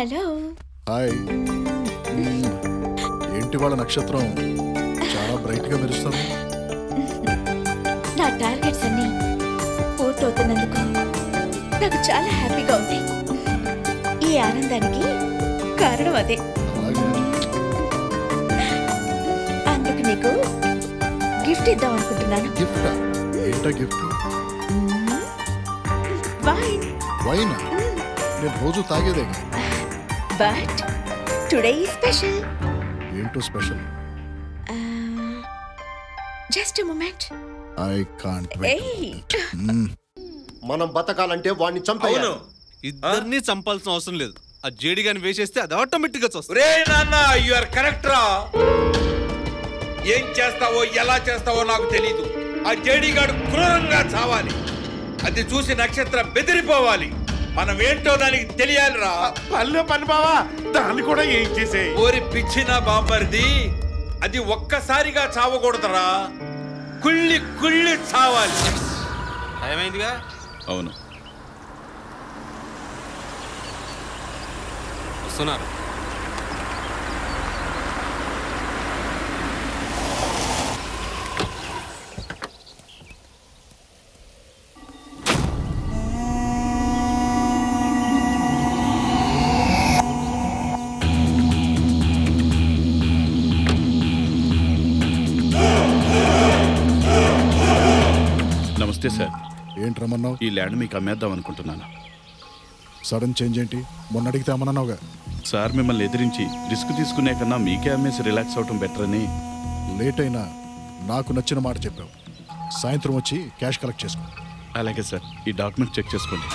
Hello. Hi. ఏంటి వాళ్ళ నక్షత్రం? చాలా బ్రైట్గా మెరుస్తుంది. నా టార్గెట్స్ అన్ని పూర్తవుతున్నందుకు నాకు చాలా హ్యాపీగా ఉంది. ఈ ఆనందానికి కారణం అదే. అందుకు నీకు గిఫ్ట్ ఇద్దాం అనుకుంటున్నాను. గిఫ్ట్? ఏంటా గిఫ్ట్? వైన్. వైన్. నేను రోజు తాగేదే బట్ టుడే స్పెషల్ ఏంటో special just moment I can't ఏయ్ మనం బతకాలంటే వాడిని చంపేయాలి. ఇద్దరిని చంపాల్సిన అవసరం లేదు. ఆ జేడి గాని వేసేస్తే అది ఆటోమేటిక్గా వస్తుంది రే నాన్న యు ఆర్ కరెక్ట్ రా. ఏం చేస్తావో ఎలా చేస్తావో నాకు తెలీదు. ఆ జేడీగాడు క్రూరంగా చావాలి. అది చూసి నక్షత్రం బెదిరిపోవాలి. మనం ఏంటో దానికి తెలియాలిరా. పల్లె పని బావా దాన్ని కూడా ఏం చేసే ఓరి పిచ్చిన బాంబర్ది అది ఒక్కసారిగా చావకూడదురా. కుళ్ళి కుళ్ళి చావాలి. ఏమైందిగా అవును. వస్తున్నారు. నమస్తే సార్. ఏంటి రమ్మన్నావు? ఈ ల్యాండ్ మీకు అమ్మేద్దాం అనుకుంటున్నాను. సడన్ చేంజ్ ఏంటి? మొన్న అడిగితే అమ్మన్నావుగా సార్ మిమ్మల్ని ఎదిరించి రిస్క్ తీసుకునే కన్నా మీకే అమ్మేసి రిలాక్స్ అవటం బెటర్ అని. లేట్ అయినా నాకు నచ్చిన మాట చెప్పావు. సాయంత్రం వచ్చి క్యాష్ కలెక్ట్ చేసుకో. అలాగే సార్. ఈ డాక్యుమెంట్ చెక్ చేసుకోండి.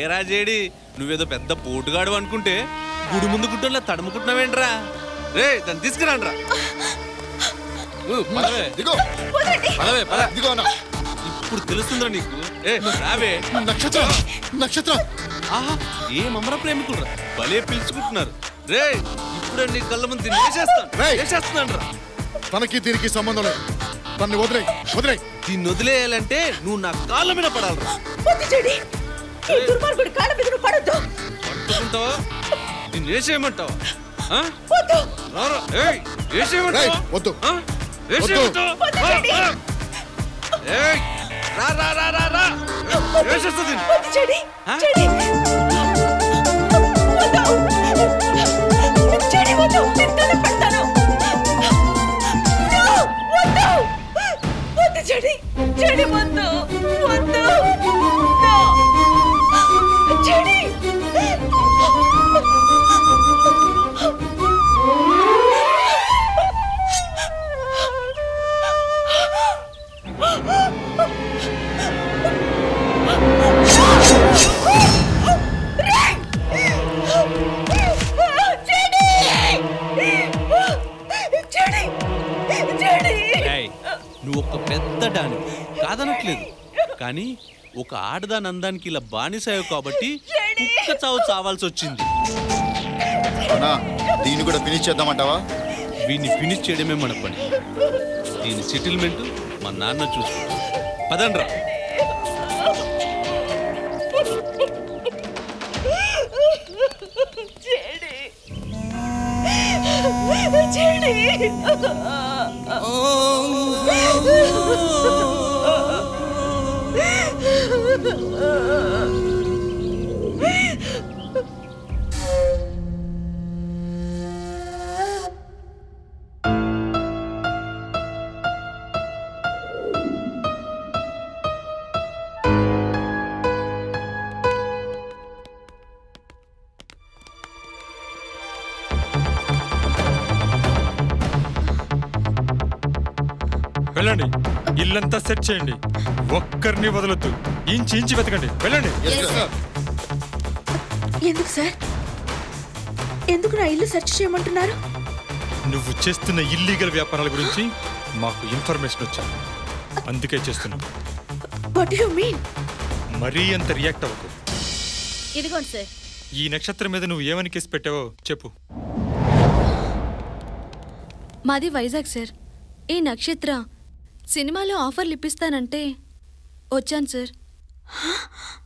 ఏరా జేడి నువ్వేదో పెద్ద పోటుగాడు అనుకుంటే గుడి ముందు గుడ్డల్లో తడుముకుంటున్నావేంట్రా? రే దాన్ని తీసుకురాండ్రా. ఊ, పదవే. దిగో. పదవే పద. దిగో అన్న. ఇప్పుడు తెలుస్తుందిరా నీకు? ఏ రావే. నక్షత్రం నక్షత్రం. ఆహా ఏ మమర ప్రేమికులు భలే పిలుచుకుంటున్నారు. రే ఇప్పుడు నీ కళ్ళ ముందు దీన్ని వేసేస్తాను. రా తనకి దీనికి సంబంధం లేదు. తన్ని వదిలే వదిలే దీన్ని వదిలేయాలంటే నువ్వు నా కాళ్ళ మీద పడాలిరా. ఈ దుర్మార్గుడి కాళ్ళ మీద నువ్వు పడొద్దు. పట్టుకుంటావా? దీన్ని వేసేయమంటావా ఆ? వద్దు. రారా ఏయ్ వేసేయమంటావా రేయ్, వద్దు. ఆ. ఏయ్ రా రా రా రా రా. వేసేస్తుంది వద్దు చెడి ఆ? చెడి వద్దు. చెడి వద్దు. నేను దండం పెడతాను. No, వద్దు. వద్దు చెడి చెడి నువ్వు ఒక పెద్ద డాని. కాదనట్లేదు. కానీ ఒక ఆడదాని అందానికి ఇలా బానిసాయవు కాబట్టి కుక్క చావు చావాల్సి వచ్చింది దీన్ని కూడా ఫినిష్ చేద్దామంటావా? వీడిని ఫినిష్ చేయడమే మన పని. దీని సెటిల్మెంట్ మా నాన్న చూసుకుంటారు పదండ్రా. చెడి చెడి 呃、వెళ్ళండి. ఇల్లంతా సెట్ చేయండి. ఒక్కరిని వదలొద్దు. ఇంచి ఇంచి వెతకండి. వెళ్ళండి. ఎందుకు సార్ ఎందుకు నా ఇల్లు సెర్చ్ చేయమంటున్నారు? నువ్వు చేస్తున్న ఇల్లీగల్ వ్యాపారాల గురించి మాకు ఇన్ఫర్మేషన్ వచ్చింది అందుకే చేస్తున్నాం. వాట్ యు మీన్ మరీ అంత రియాక్ట్ అవ్వకు. ఇదిగోండి సార్ ఈ నక్షత్రం మీద నువ్వు ఏమని కేసు పెట్టావో చెప్పు. మాది వైజాగ్ సార్ ఈ నక్షత్ర సినిమాలో ఆఫర్లు ఇప్పిస్తానంటే వచ్చాను సార్.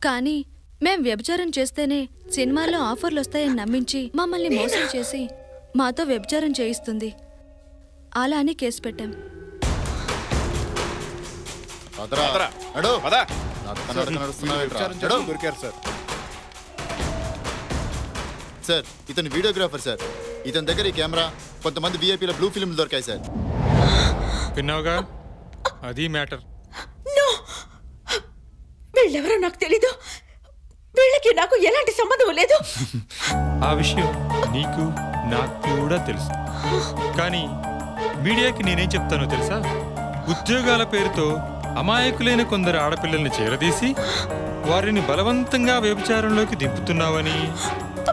కానీ మేం వ్యభిచారం చేస్తేనే సినిమాలో ఆఫర్లు వస్తాయని నమ్మించి మమ్మల్ని మోసం చేసి మాతో వ్యభిచారం చేయిస్తుంది. అలా అని కేసు పెట్టాం. సార్. ఇతను వీడియోగ్రాఫర్ సార్. ఇతని దగ్గర ఈ కెమెరా కొంతమంది విఐపీల బ్లూ ఫిల్మ్ దొరికాయి సార్. విన్నావుగా? అది మ్యాటర్. నో! వీళ్ళెవరో నాకు తెలీదు. వీళ్ళకి నాకు ఎలాంటి సంబంధం లేదు. ఆ విషయం నీకు నాకు కూడా తెలుసు. కానీ మీడియాకి నేనేం చెప్తానో తెలుసా? ఉద్యోగాల పేరుతో అమాయకులైన కొందరు ఆడపిల్లల్ని చేరదీసి వారిని బలవంతంగా వ్యభిచారంలోకి దింపుతున్నావని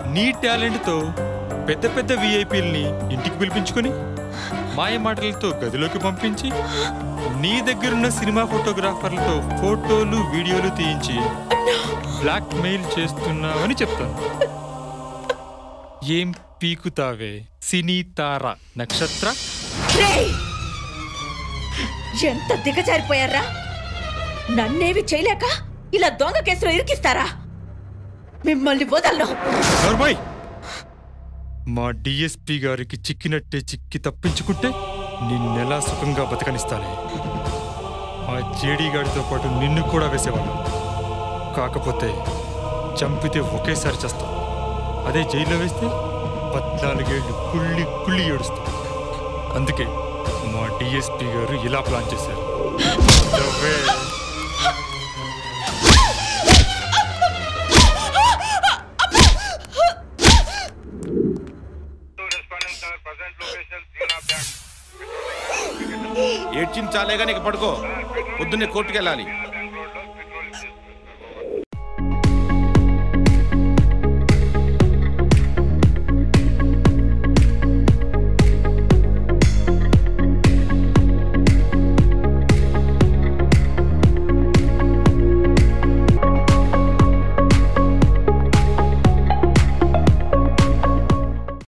నీ టాలెంట్తో పెద్ద పెద్ద విఐపీల్ని ఇంటికి పిలిపించుకొని మాయ మాటలతో గదిలోకి పంపించి నీ దగ్గరున్న సినిమా ఫోటోగ్రాఫర్లతో ఫోటోలు వీడియోలు తీయించి బ్లాక్ మెయిల్ చేస్తున్నావని చెప్తాను. ఏం పీకుతావే? సినీ తార నక్షత్ర! ఎంత దిగజారిపోయారా నన్నేవి చేయలేక ఇలా దొంగ కేసులో ఇరికిస్తారా? మిమ్మల్ని వదలను. మా డిఎస్పి గారికి చిక్కినట్టే చిక్కి తప్పించుకుంటే నిన్నెలా సుఖంగా బతకనిస్తానే? ఆ జేడీ గాడితో పాటు నిన్ను కూడా వేసేవాడు కాకపోతే చంపితే ఒకేసారి చేస్తాం. అదే జైల్లో వేస్తే పద్నాలుగేళ్ళు కుళ్ళి కుళ్ళి ఏడుస్తాం. అందుకే మా డిఎస్పి గారు ఇలా ప్లాన్ చేశారు. ఏడ్చించాలే కానీ ఇక పడుకో. పొద్దున్నే కోర్టుకెళ్ళాలి.